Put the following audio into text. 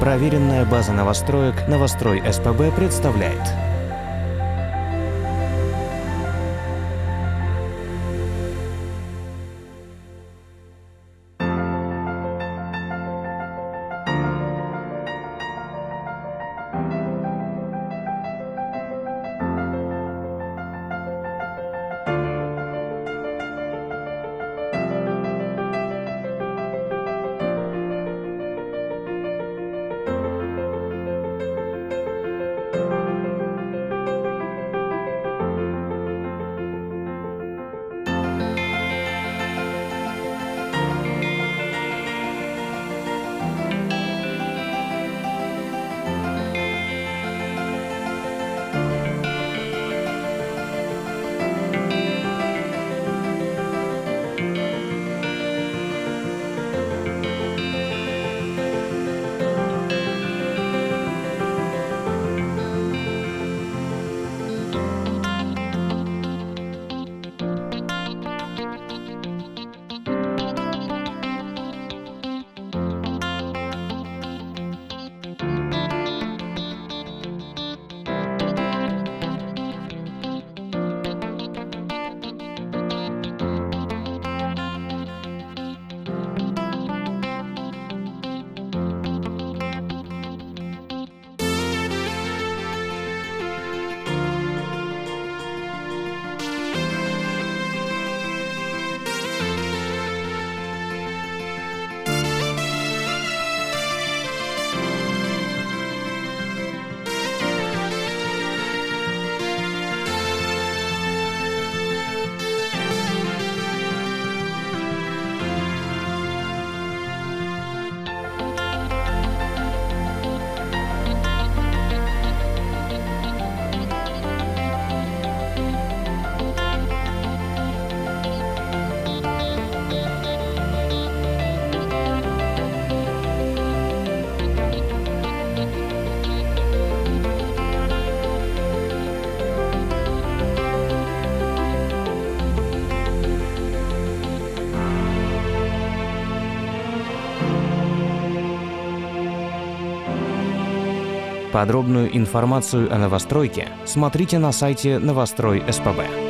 Проверенная база новостроек «Новострой СПБ» представляет Подробную информацию о новостройке смотрите на сайте Новострой СПБ.